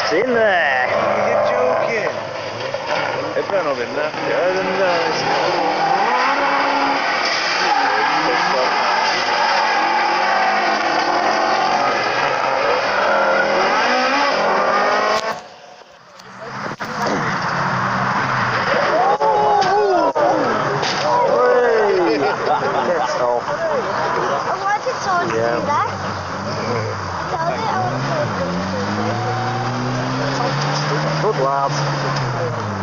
It's in there? You're joking. It ran on him that. Yeah, then. That's all. I wanted yeah. to that. Wow.